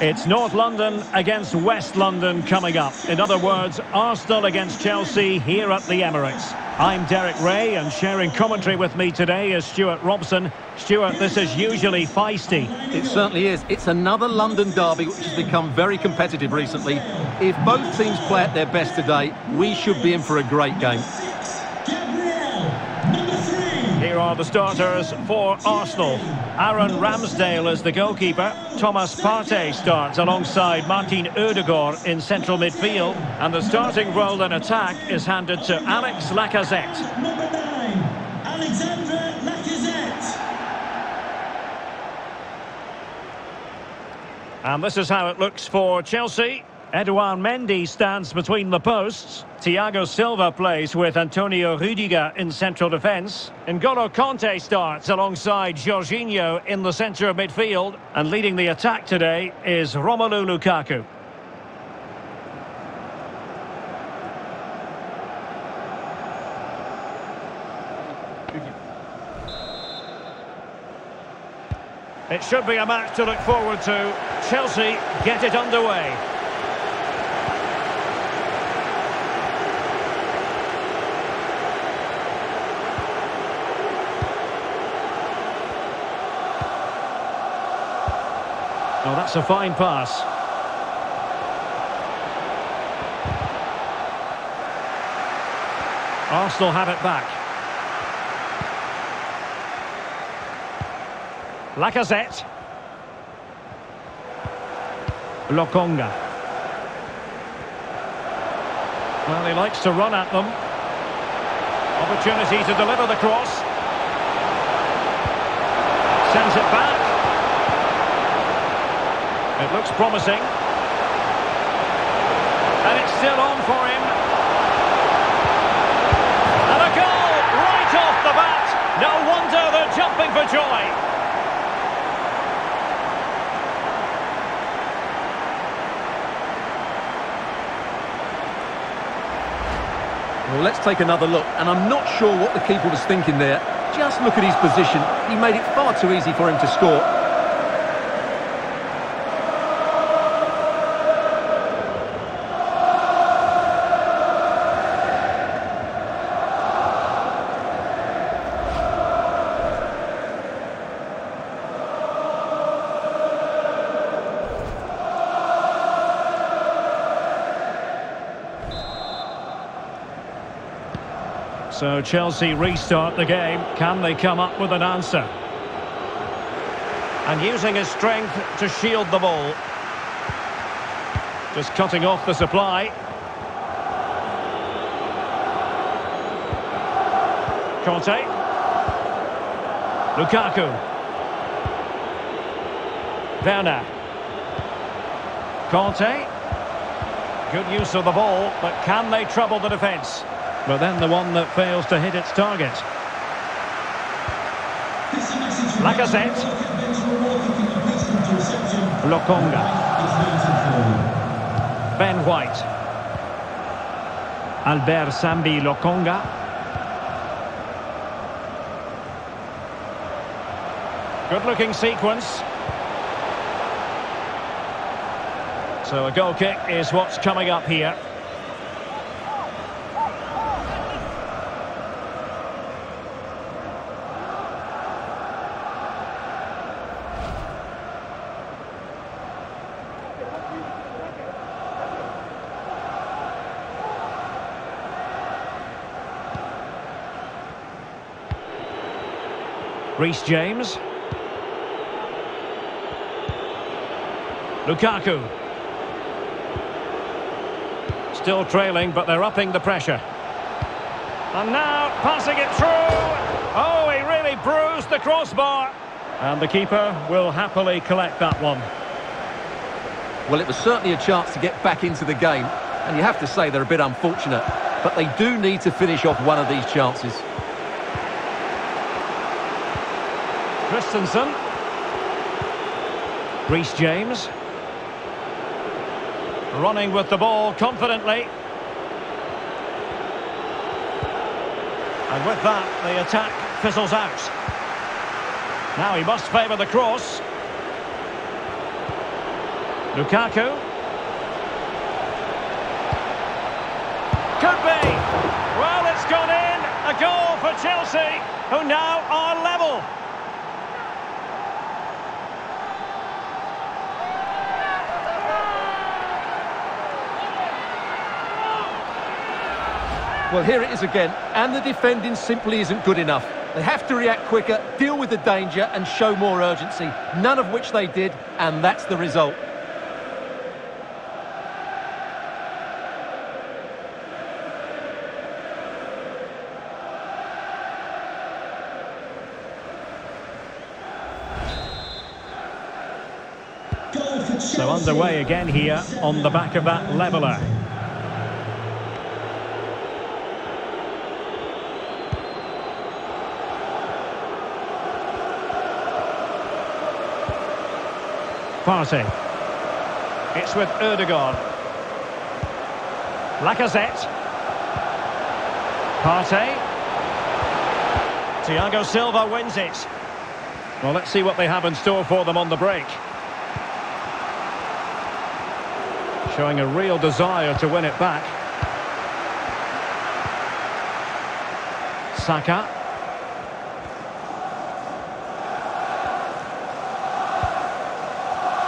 It's North London against West London coming up. In other words, Arsenal against Chelsea here at the Emirates. I'm Derek Ray and sharing commentary with me today is Stuart Robson. Stuart, this is usually feisty. It certainly is. It's another London derby which has become very competitive recently. If both teams play at their best today, we should be in for a great game. Are the starters for Arsenal. Aaron Ramsdale is the goalkeeper. Thomas Partey starts alongside Martin Odegaard in central midfield. And the starting role in attack is handed to Alex Lacazette. Number nine, Alexandre Lacazette. And this is how it looks for Chelsea. Edouard Mendy stands between the posts. Thiago Silva plays with Antonio Rudiger in central defence. N'Golo Kanté starts alongside Jorginho in the centre of midfield. And leading the attack today is Romelu Lukaku. It should be a match to look forward to. Chelsea get it underway. That's a fine pass. Arsenal have it back. Lacazette. Lokonga. Well, he likes to run at them. Opportunity to deliver the cross. Sends it back. It looks promising. And it's still on for him. And a goal right off the bat. No wonder they're jumping for joy. Well, let's take another look. And I'm not sure what the keeper was thinking there. Just look at his position. He made it far too easy for him to score. So Chelsea restart the game. Can they come up with an answer? And using his strength to shield the ball. Just cutting off the supply. Kanté. Lukaku. Werner. Kanté. Good use of the ball, but can they trouble the defence? But then the one that fails to hit its target. Lacazette. Lokonga. Ben White. Albert Sambi Lokonga. Good looking sequence. So a goal kick is what's coming up here. Reece James. Lukaku. Still trailing, but they're upping the pressure. And now passing it through. Oh, he really bruised the crossbar. And the keeper will happily collect that one. Well, it was certainly a chance to get back into the game. And you have to say they're a bit unfortunate. But they do need to finish off one of these chances. Christensen. Reece James. Running with the ball confidently. And with that, the attack fizzles out. Now he must favour the cross. Lukaku. Could be. Well, it's gone in. A goal for Chelsea, who now are level. Well, here it is again, and the defending simply isn't good enough. They have to react quicker, deal with the danger, and show more urgency, none of which they did, and that's the result. So underway again here on the back of that leveller. Partey. It's with Erdogan. Lacazette. Partey. Thiago Silva wins it. Well, let's see what they have in store for them on the break. Showing a real desire to win it back. Saka.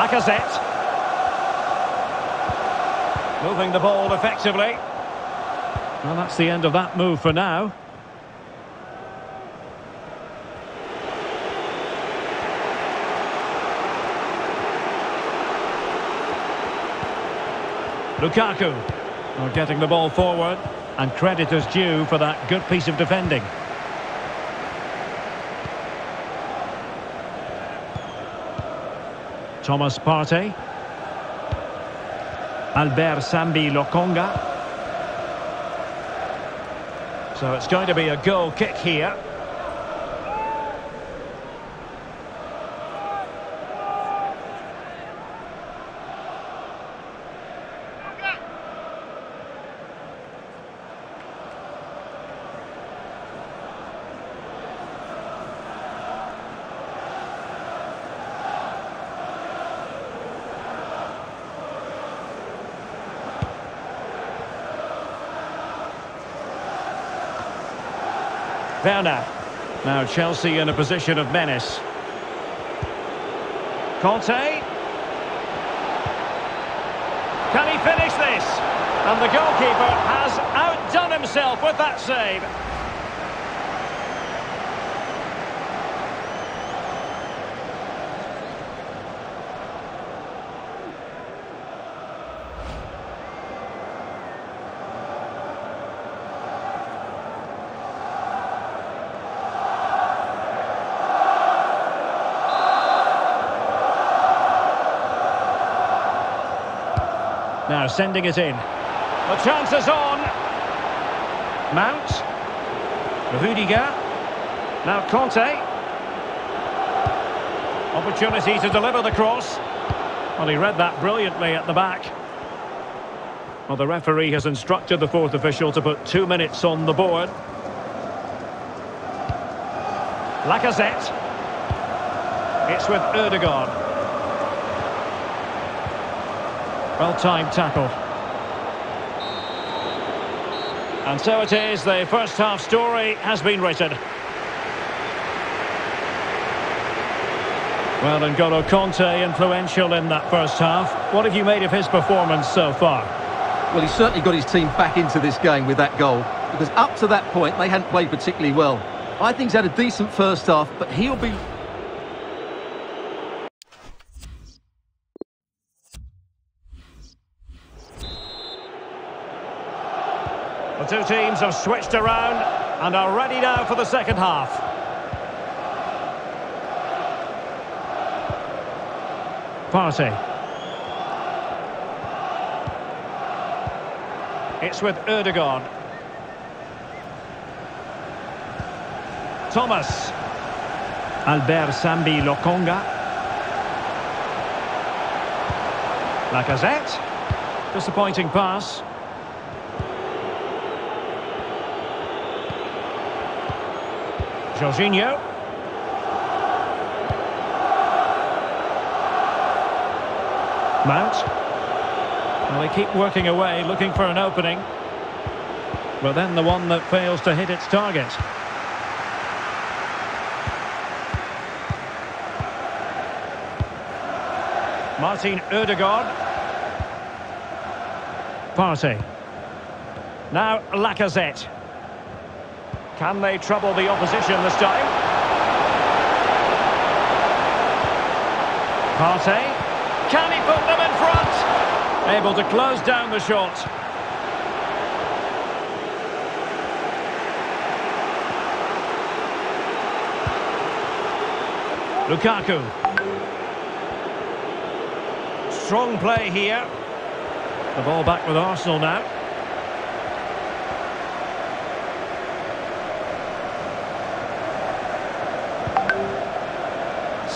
Lacazette. Moving the ball effectively. Well, that's the end of that move for now. Lukaku. Well, getting the ball forward. And credit is due for that good piece of defending. Thomas Partey. Albert Sambi Lokonga. So it's going to be a goal kick here. Werner. Now Chelsea in a position of menace. Kanté. Can he finish this? And the goalkeeper has outdone himself with that save. Now sending it in. The chance is on. Mount. Rudiger. Now Kanté. Opportunity to deliver the cross. Well, he read that brilliantly at the back. Well, the referee has instructed the fourth official to put two minutes on the board. Lacazette. It's with Erdogan. Well-timed tackle. And so it is, the first half story has been written. Well, N'Golo Kanté influential in that first half. What have you made of his performance so far? Well, he's certainly got his team back into this game with that goal, because up to that point, they hadn't played particularly well. I think he's had a decent first half, but he'll be two teams have switched around and are ready now for the second half. Partey. It's with Erdogan. Thomas. Albert Sambi Lokonga. Lacazette. Disappointing pass. Jorginho. Mount. Well, they keep working away, looking for an opening. But then the one that fails to hit its target. Martin Odegaard. Partey. Now Lacazette. Can they trouble the opposition this time? Partey. Can he put them in front? Able to close down the shot. Lukaku. Strong play here. The ball back with Arsenal now.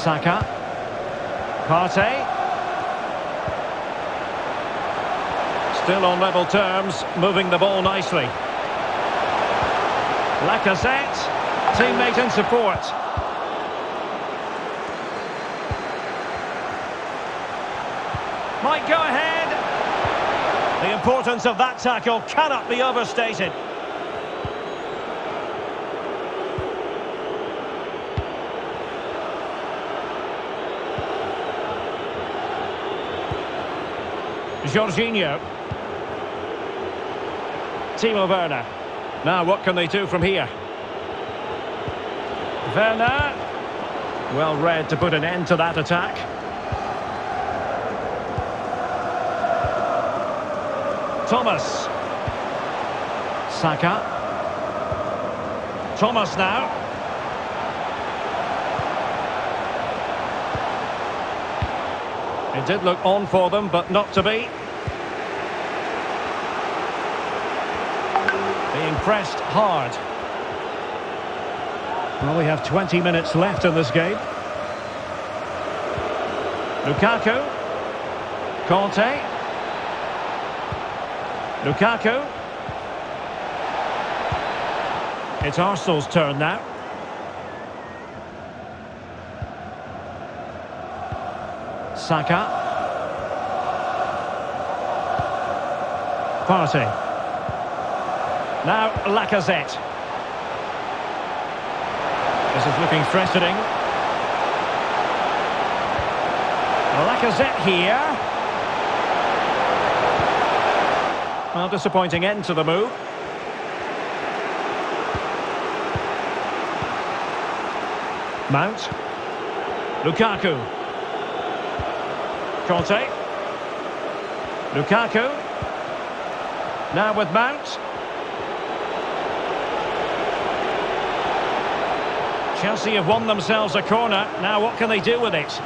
Saka. Partey. Still on level terms, moving the ball nicely. Lacazette. Teammate in support. Might go ahead. The importance of that tackle cannot be overstated. Jorginho. Timo Werner. Now what can they do from here? Werner. Well read to put an end to that attack. Thomas. Saka. Thomas now. It did look on for them, but not to be. Being pressed hard. Well, we have 20 minutes left in this game. Lukaku. Kanté. Lukaku. It's Arsenal's turn now. Saka. Partey. Now Lacazette. This is looking threatening. Lacazette here. Well, disappointing end to the move. Mount. Lukaku. Kanté. Lukaku. Now with Mount. Chelsea have won themselves a corner. Now what can they do with it?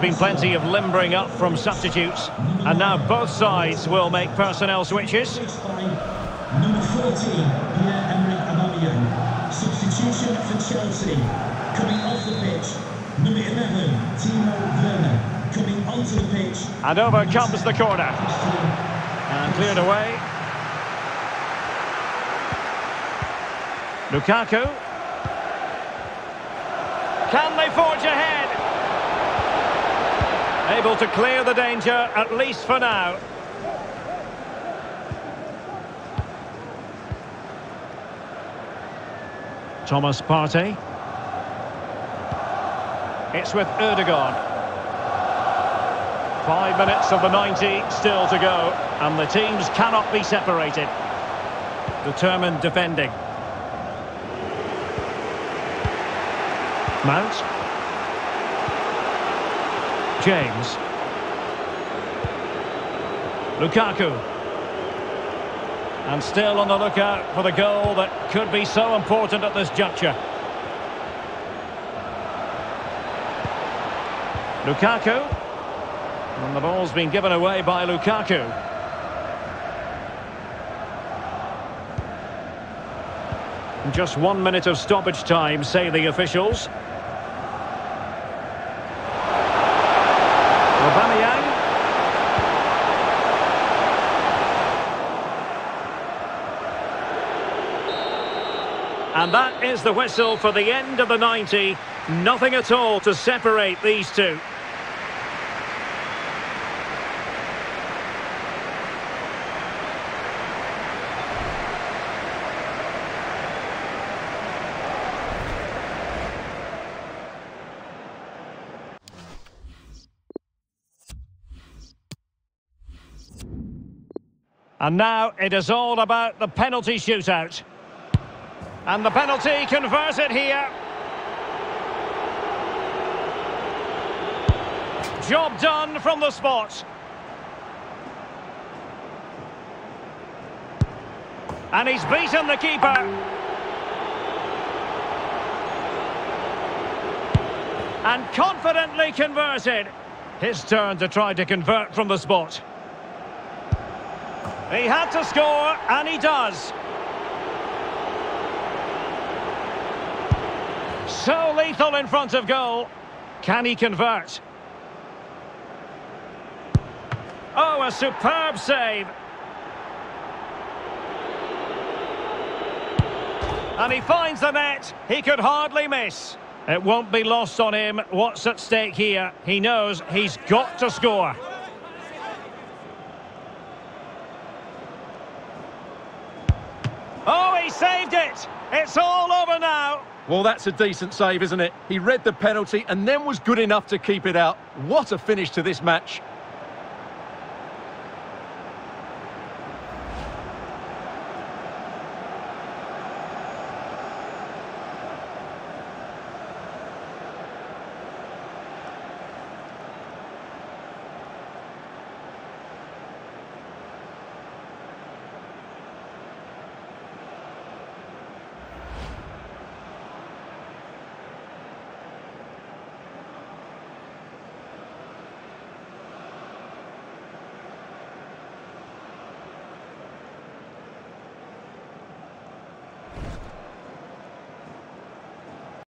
Been plenty of limbering up from substitutes. And now both sides will make personnel switches. Number 14, Pierre-Emerick Aubameyang. Substitution for Chelsea. Coming off the pitch, number 11, Timo Werner. Coming onto the pitch. And over comes the corner. And cleared away. Lukaku. Can they forge ahead? Able to clear the danger, at least for now. Thomas Partey. It's with Erdogan. Five minutes of the 90 still to go, and the teams cannot be separated. Determined defending. Mount. James. Lukaku. And still on the lookout for the goal that could be so important at this juncture. Lukaku. And the ball's been given away by Lukaku. Just one minute of stoppage time, say the officials. Aubameyang. And that is the whistle for the end of the 90. Nothing at all to separate these two. And now it is all about the penalty shootout. And the penalty converted here. Job done from the spot. And he's beaten the keeper. And confidently converted. His turn to try to convert from the spot. He had to score, and he does. So lethal in front of goal. Can he convert? Oh, a superb save. And he finds the net. He could hardly miss. It won't be lost on him what's at stake here. He knows he's got to score. Oh, he saved it! It's all over now. Well, that's a decent save, isn't it? He read the penalty and then was good enough to keep it out. What a finish to this match.